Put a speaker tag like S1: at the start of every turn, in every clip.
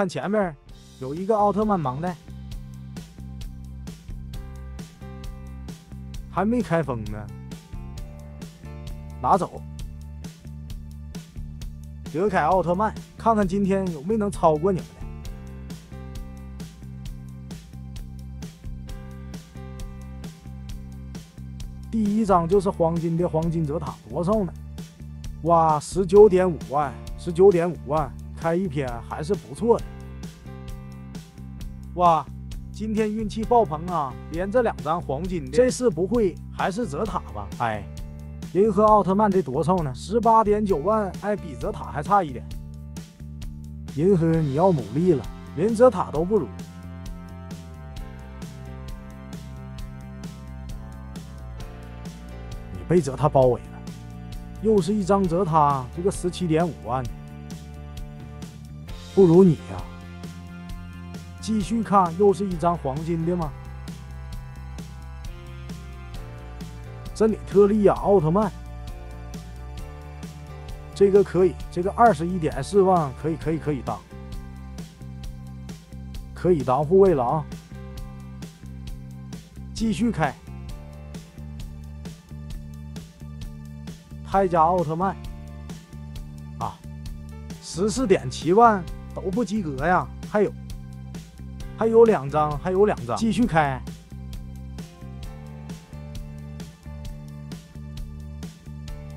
S1: 看前面有一个奥特曼盲袋，还没开封呢，拿走。德凯奥特曼，看看今天有没能超过你们的。第一张就是黄金的黄金泽塔，多少呢？哇，十九点五万，十九点五万，开一篇还是不错的。哇，今天运气爆棚啊！连着两张黄金的，这次不会还是泽塔吧？哎，银河奥特曼得多少呢？十八点九万，哎，比泽塔还差一点。银河你要努力了，连泽塔都不如。你被泽塔包围了，又是一张泽塔，这个十七点五万，不如你呀。继续看，又是一张黄金的吗？真理特利亚奥特曼，这个可以，这个二十一点四万，可以，可以，可以当，可以当护卫了啊！继续开。泰迦奥特曼啊，十四点七万都不及格呀！还有，还有两张，还有两张，继续开。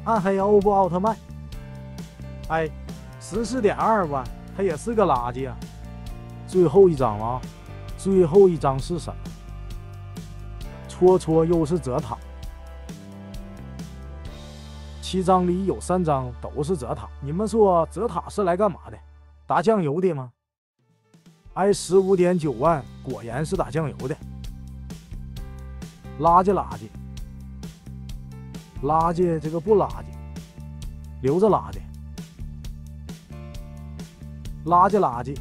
S1: 暗黑欧布奥特曼，哎，十四点二万，他也是个垃圾啊！最后一张了，最后一张是什么？戳戳又是泽塔。七张里有三张都是泽塔，你们说泽塔是来干嘛的？打酱油的吗？哎，十五点九万，果然是打酱油的，垃圾垃圾，垃圾这个不垃圾，留着垃圾，垃圾垃圾，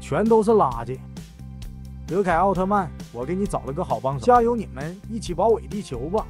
S1: 全都是垃圾。德凯奥特曼，我给你找了个好帮手，加油！你们一起保卫地球吧！